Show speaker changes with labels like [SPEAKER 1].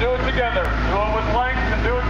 [SPEAKER 1] do it together. Do it with length and do it